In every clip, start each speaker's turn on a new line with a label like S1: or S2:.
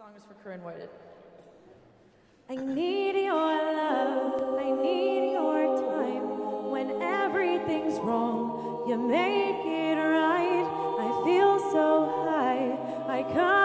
S1: song is for Corinne Whited.
S2: I need your love, I need your time. When everything's wrong, you make it right. I feel so high, I come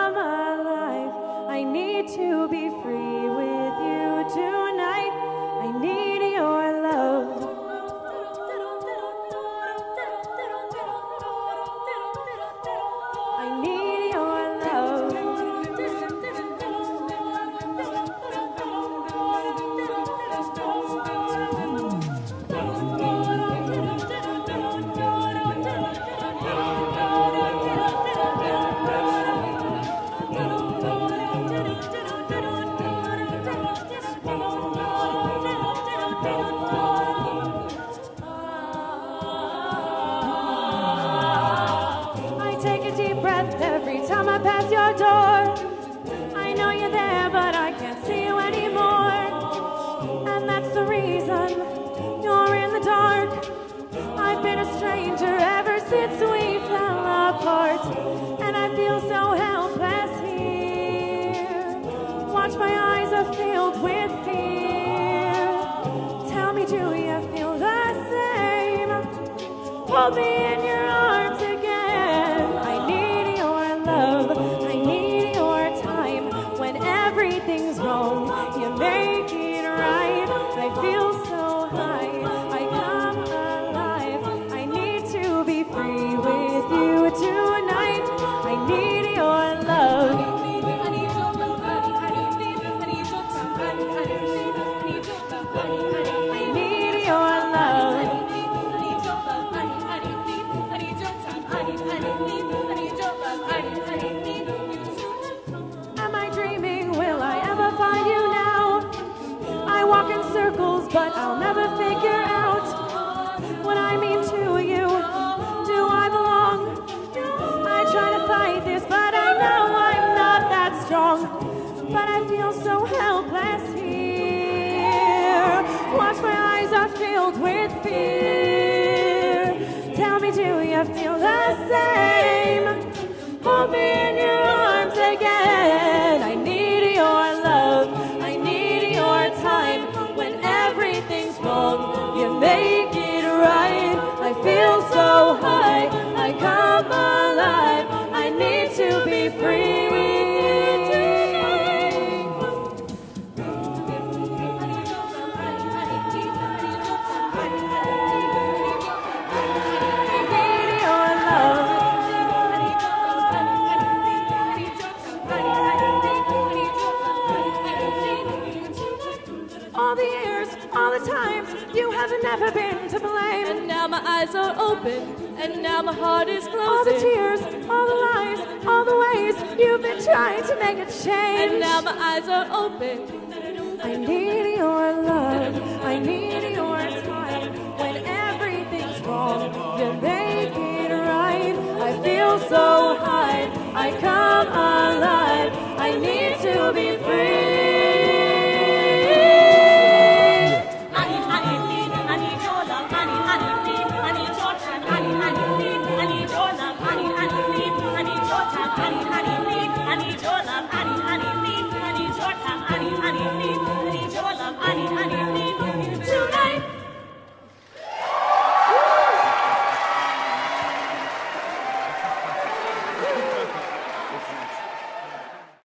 S2: are filled with fear. Tell me, do you feel the same? Hold me in but I'll never figure out what I mean to you. Do I belong? I try to fight this, but I know I'm not that strong. But I feel so helpless here. Watch my eyes are filled with fear. Tell me, do you feel the same? Hold me in your never been to blame.
S3: And now my eyes are open, and now my heart is
S2: All the tears, all the lies, all the ways you've been trying to make a change.
S3: And now my eyes are open.
S2: I need your love. I need your time. When everything's wrong, you make it right. I feel so high. I come alive. I need to be free.